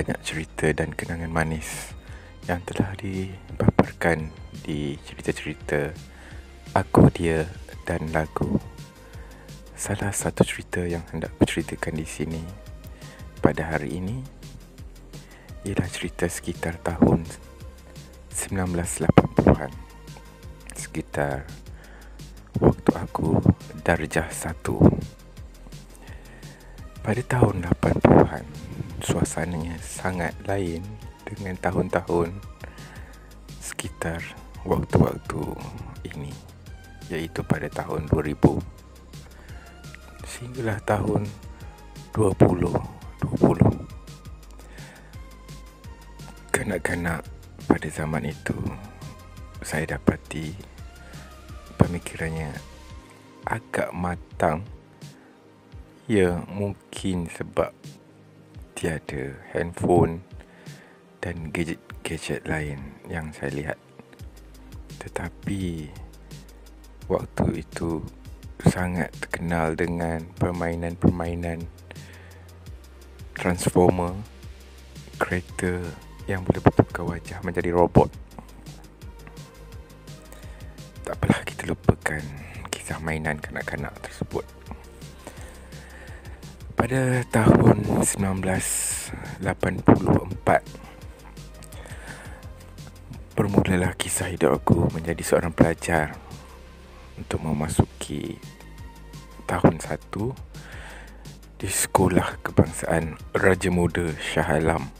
banyak cerita dan kenangan manis yang telah dipaparkan di cerita-cerita Aku Dia dan Lagu. Salah satu cerita yang hendak berceritakan di sini pada hari ini ialah cerita sekitar tahun 1980-an. Sekitar waktu aku darjah satu. Pada tahun 80-an, suasananya sangat lain dengan tahun-tahun sekitar waktu-waktu ini iaitu pada tahun 2000 sehinggalah tahun 2020 kanak-kanak pada zaman itu saya dapati pemikirannya agak matang. Ya mungkin sebab tiada handphone dan gadget-gadget lain yang saya lihat. Tetapi waktu itu sangat terkenal dengan permainan-permainan Transformer kereta yang boleh bertukar wajah menjadi robot. Tak apalah kita lupakan kisah mainan kanak-kanak tersebut. Pada tahun 1984 Bermulalah kisah hidup aku menjadi seorang pelajar Untuk memasuki tahun 1 Di sekolah kebangsaan Raja Muda Shah Alam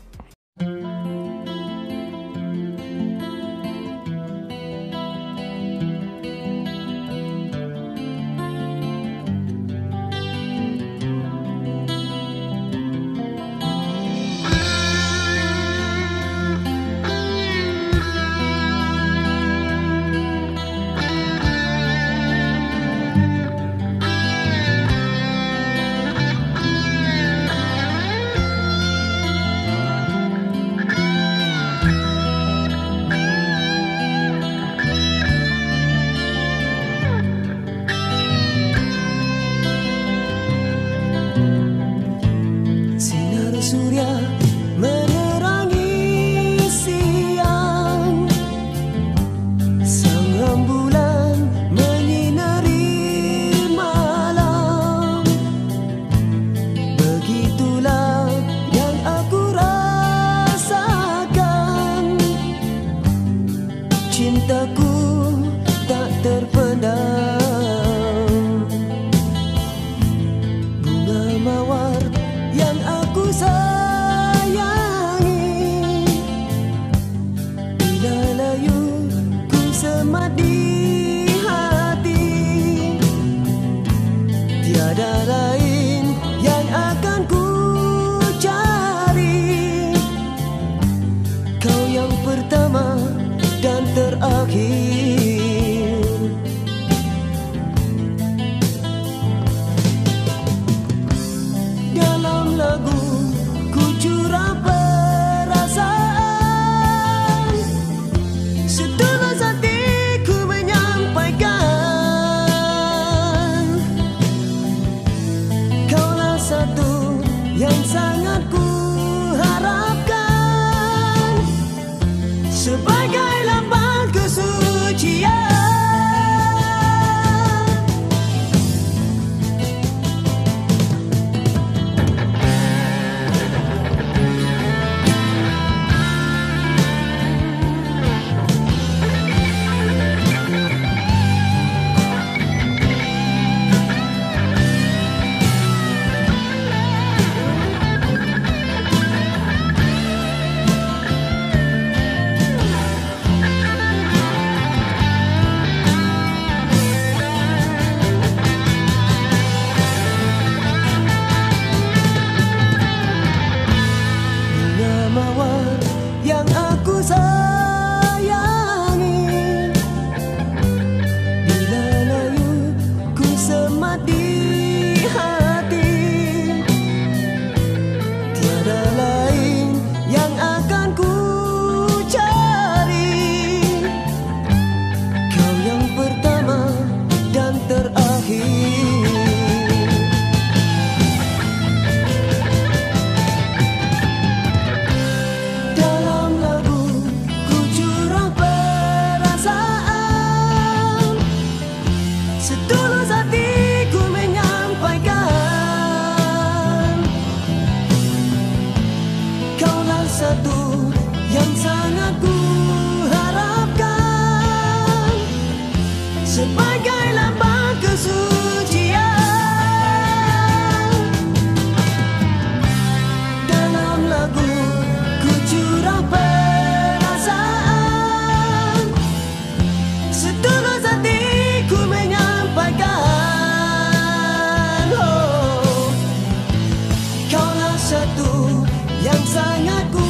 satu yang sangat ku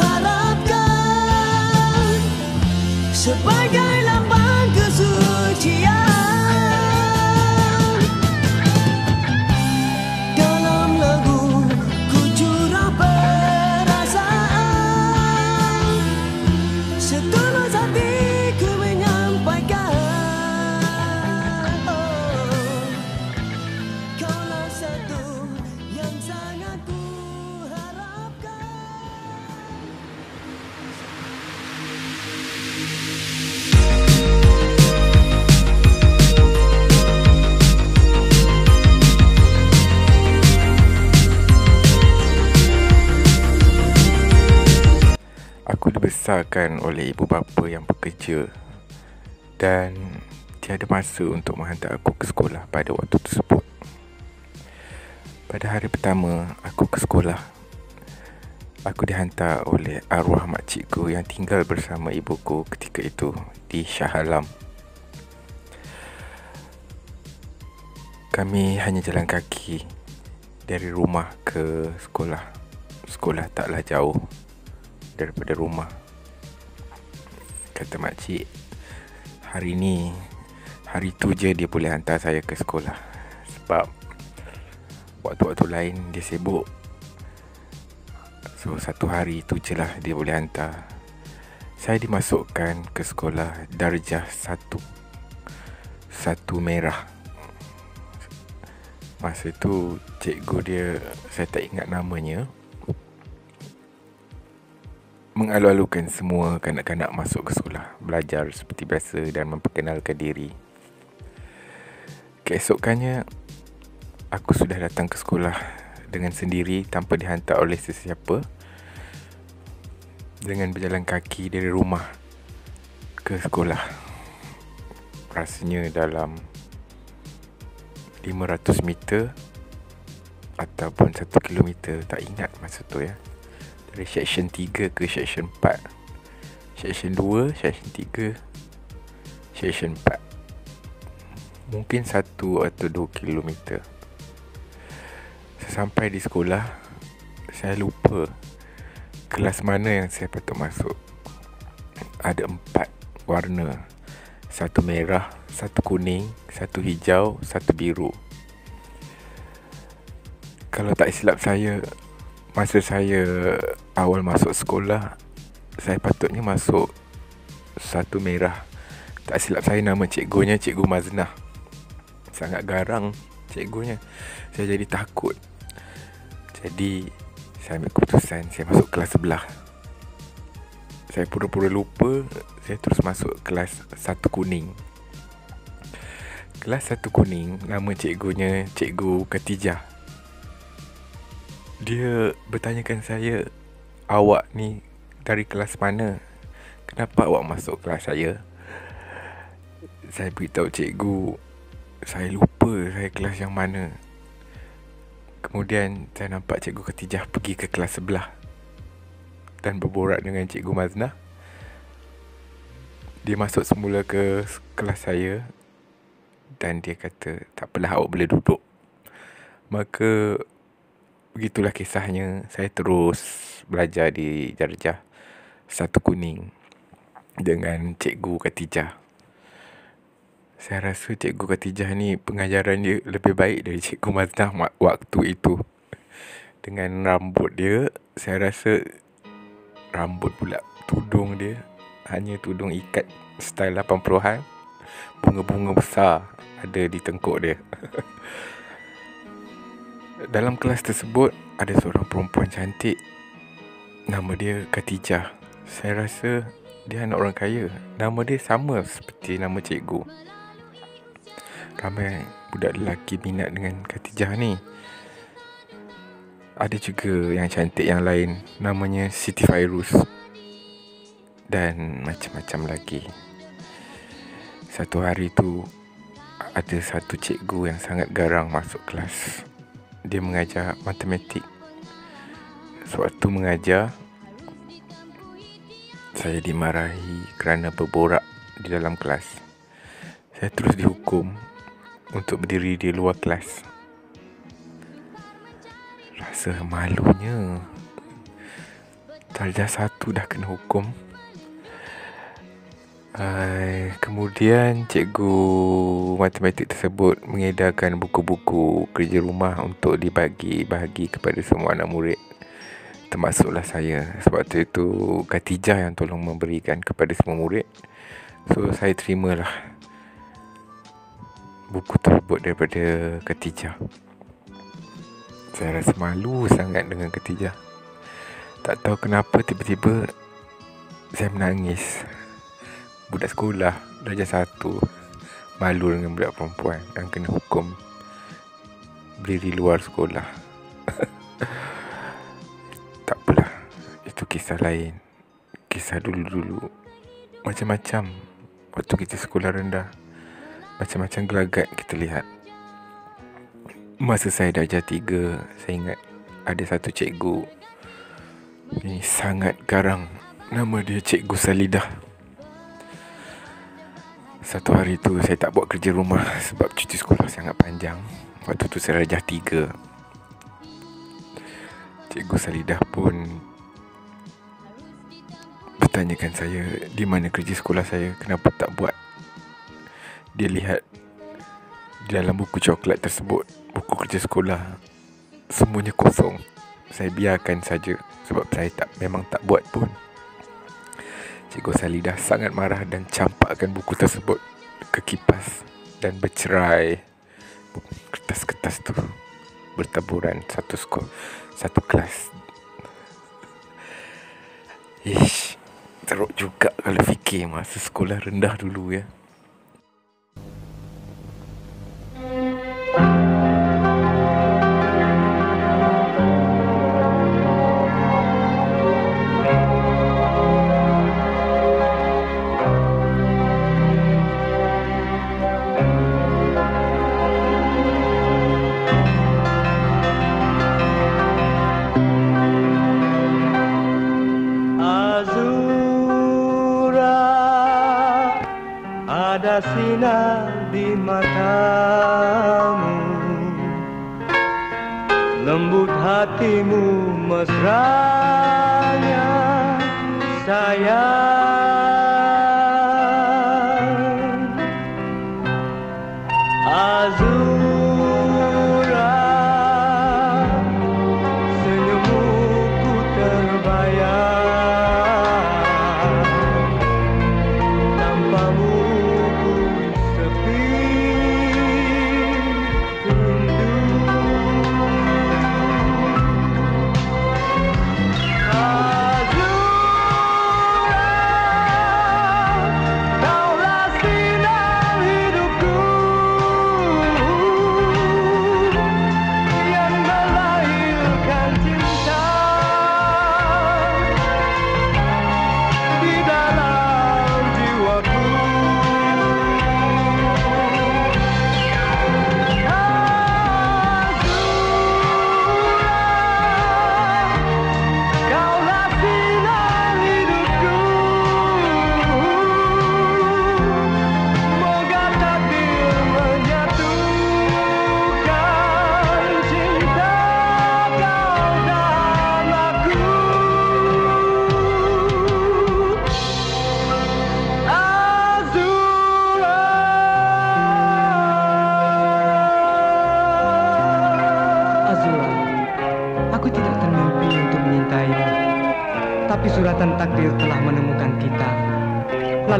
harapkan. Sebab dibesarkan oleh ibu bapa yang bekerja dan tiada masa untuk menghantar aku ke sekolah pada waktu tersebut. Pada hari pertama aku ke sekolah, aku dihantar oleh arwah makcikku yang tinggal bersama ibuku ketika itu di Shah Alam. Kami hanya jalan kaki dari rumah ke sekolah. Sekolah taklah jauh daripada rumah. Kata makcik, hari ni, hari tu je dia boleh hantar saya ke sekolah. Sebab waktu-waktu lain dia sibuk. So satu hari tu je lah dia boleh hantar. Saya dimasukkan ke sekolah darjah satu Satu merah. Masa tu cikgu dia Saya tak ingat namanya Mengalu-alukan semua kanak-kanak masuk ke sekolah Belajar seperti biasa dan memperkenalkan diri. Keesokannya Aku sudah datang ke sekolah dengan sendiri tanpa dihantar oleh sesiapa dengan berjalan kaki dari rumah ke sekolah. Rasanya dalam 500 meter ataupun 1 kilometer tak ingat masa tu ya dari section 3 ke section 4 section 2 section 3 section 4 mungkin 1 atau 2 kilometer. Sampai di sekolah Saya lupa Kelas mana yang saya patut masuk. Ada empat warna. Satu merah Satu kuning Satu hijau Satu biru. Kalau tak silap saya Masa saya awal masuk sekolah Saya patutnya masuk Satu merah Tak silap saya nama cikgunya Cikgu Maznah Sangat garang cikgunya Saya jadi takut jadi saya ambil keputusan saya masuk kelas sebelah. Saya pura-pura lupa, saya terus masuk kelas satu kuning. Kelas satu kuning, nama cikgunya Cikgu Katijah. Dia bertanyakan saya, awak ni dari kelas mana? Kenapa awak masuk kelas saya? Saya beritahu cikgu, saya lupa saya kelas yang mana. Kemudian saya nampak Cikgu Khatijah pergi ke kelas sebelah dan berborak dengan Cikgu Maznah. Dia masuk semula ke kelas saya dan dia kata, tak apalah awak boleh duduk. Maka begitulah kisahnya. Saya terus belajar di Jarjah Satu Kuning dengan Cikgu Khatijah. Saya rasa Cikgu Khatijah ni pengajaran dia lebih baik dari Cikgu Maznah waktu itu. Dengan rambut dia, saya rasa rambut pula tudung dia hanya tudung ikat style 80-an. Bunga-bunga besar ada di tengkuk dia. Dalam kelas tersebut ada seorang perempuan cantik. Nama dia Khatijah. Saya rasa dia anak orang kaya. Nama dia sama seperti nama cikgu ramai budak lelaki minat dengan Khatijah ni. Ada juga yang cantik yang lain namanya Siti Fairuz. Dan macam-macam lagi. Satu hari tu ada satu cikgu yang sangat garang masuk kelas. Dia mengajar matematik. Sewaktu mengajar saya dimarahi kerana berborak di dalam kelas. Saya terus dihukum untuk berdiri di luar kelas. Rasa malunya. Darjah satu dah kena hukum. Kemudian cikgu matematik tersebut mengedarkan buku-buku kerja rumah untuk dibagi bahagi kepada semua anak murid. Termasuklah saya. Sebab tu itu Khatijah yang tolong memberikan kepada semua murid. So saya terimalah buku tersebut daripada Ketijah. Saya rasa malu sangat dengan Ketijah. Tak tahu kenapa tiba-tiba saya menangis. Budak sekolah, darjah satu. Malu dengan budak perempuan yang kena hukum berdiri luar sekolah. tak apalah. Itu kisah lain. Kisah dulu-dulu Macam-macam Waktu kita sekolah rendah Macam-macam gelagat kita lihat Masa saya darjah tiga Saya ingat Ada satu cikgu Ini sangat garang Nama dia Cikgu Salidah Satu hari tu Saya tak buat kerja rumah Sebab cuti sekolah sangat panjang Waktu tu saya darjah tiga Cikgu Salidah pun Bertanyakan saya Di mana kerja sekolah saya Kenapa tak buat Dia lihat Di dalam buku coklat tersebut buku kerja sekolah semuanya kosong. Saya biarkan saja sebab saya tak memang tak buat pun. Cikgu Salidah sangat marah dan campakkan buku tersebut ke kipas dan bercerai. Kertas-kertas tu bertaburan satu sekolah, satu kelas. Ish, teruk juga kalau fikir masa sekolah rendah dulu ya.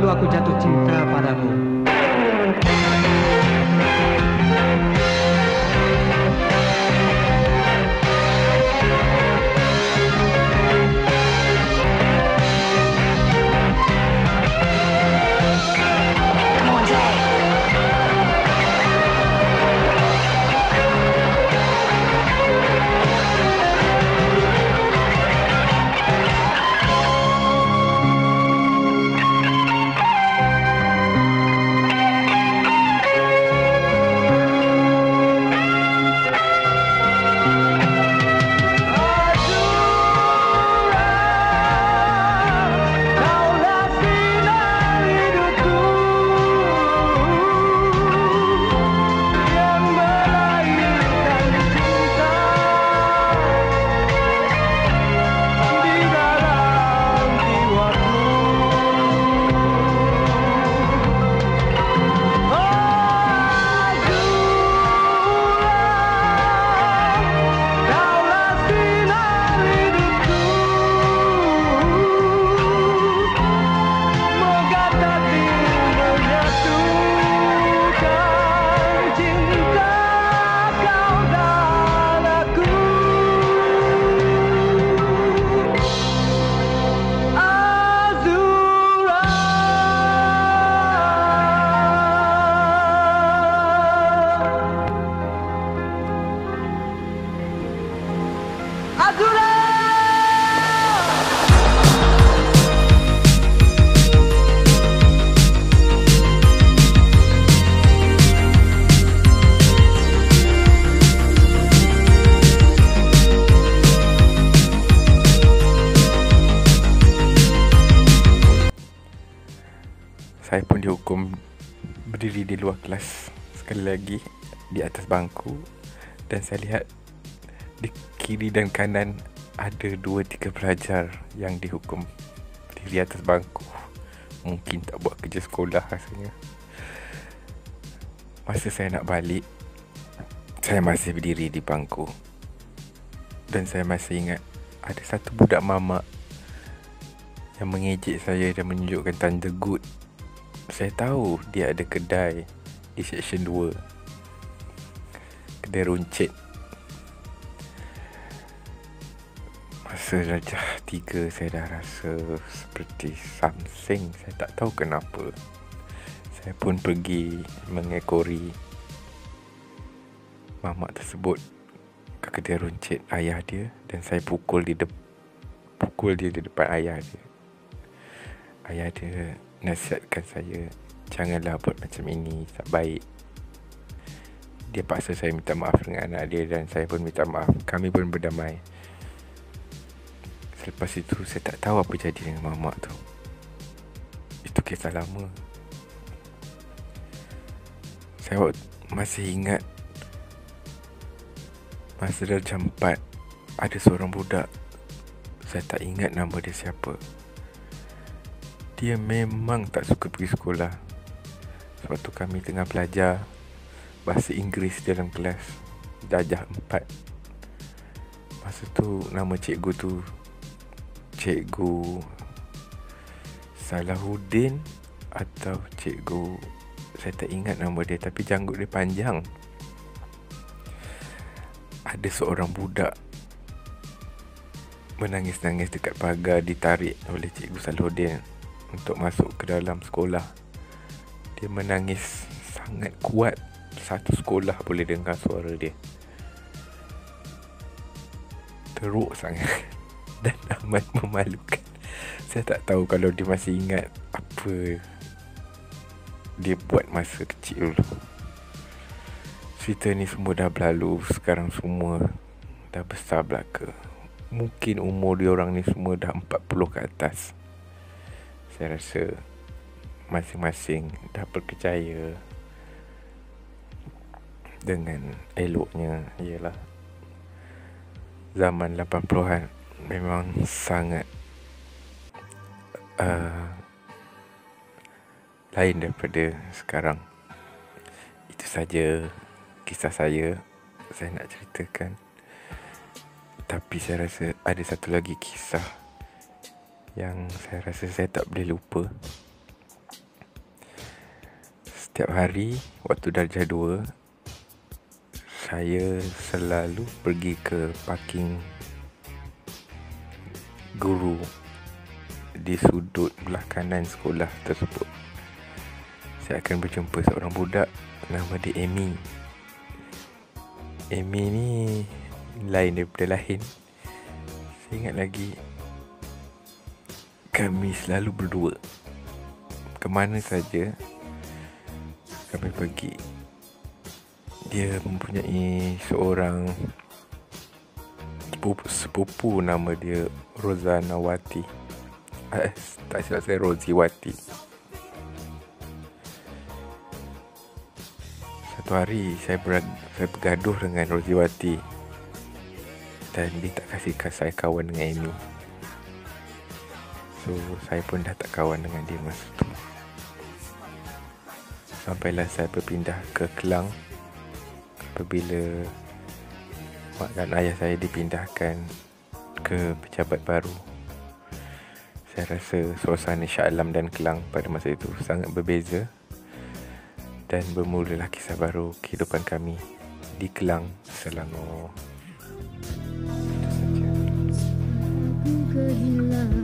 Aku jatuh cinta padamu. Bangku dan saya lihat di kiri dan kanan ada dua tiga pelajar yang dihukum di atas bangku. Mungkin tak buat kerja sekolah rasanya. Masa saya nak balik, saya masih berdiri di bangku. Dan saya masih ingat ada satu budak mamak yang mengejek saya dan menunjukkan tanda good. Saya tahu dia ada kedai di section 2. Kedai runcit. Masa darjah 3 saya dah rasa seperti something. Saya tak tahu kenapa. Saya pun pergi mengekori mamak tersebut ke kedai runcit ayah dia dan saya pukul di de- pukul dia di depan ayah dia. Ayah dia nasihatkan saya janganlah buat macam ini tak baik. Dia paksa saya minta maaf dengan anak dia dan saya pun minta maaf. Kami pun berdamai. Selepas itu saya tak tahu apa jadi dengan mamak tu. Itu kisah lama. Saya masih ingat Masa darjah 4 Ada seorang budak Saya tak ingat nama dia siapa Dia memang tak suka pergi sekolah Sebab tu kami tengah belajar Bahasa Inggeris dalam kelas Darjah 4 Masa tu nama cikgu tu Cikgu Salahuddin Atau cikgu Saya tak ingat nama dia Tapi janggut dia panjang ada seorang budak menangis-nangis dekat pagar ditarik oleh Cikgu Saludin untuk masuk ke dalam sekolah. Dia menangis sangat kuat. Satu sekolah boleh dengar suara dia. Teruk sangat dan amat memalukan. Saya tak tahu kalau dia masih ingat apa dia buat masa kecil dulu. Cerita ni semua dah berlalu Sekarang semua Dah besar belaka Mungkin umur dia orang ni semua Dah 40 ke atas Saya rasa Masing-masing Dah berkejaya Dengan Eloknya Ialah Zaman 80-an Memang sangat uh, Lain daripada Sekarang. Itu saja kisah saya. Saya nak ceritakan. Tapi saya rasa ada satu lagi kisah yang saya rasa saya tak boleh lupa. Setiap hari waktu darjah 2 saya selalu pergi ke parking guru di sudut belah kanan sekolah tersebut saya akan berjumpa seorang budak nama dia Amy Amy ni lain daripada lain. Saya ingat lagi kami selalu berdua. Ke mana saja kami pergi. Dia mempunyai seorang sepupu, sepupu nama dia Rozana Wati. Eh, tak silap saya Rozi Wati. Satu hari saya ber, saya bergaduh dengan Roziwati dan dia tak kasih saya kawan dengan Amy. So saya pun dah tak kawan dengan dia masa tu. Sampailah saya berpindah ke Kelang apabila mak dan ayah saya dipindahkan ke pejabat baru. Saya rasa suasana Shah Alam dan Kelang pada masa itu sangat berbeza dan bermulalah kisah baru kehidupan kami di Kelang, Selangor. Hati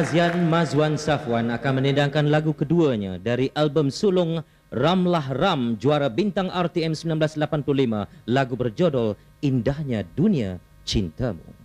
Azian Mazwan Safwan akan menendangkan lagu keduanya dari album sulung Ramlah Ram juara bintang RTM 1985 lagu berjudul Indahnya Dunia Cintamu.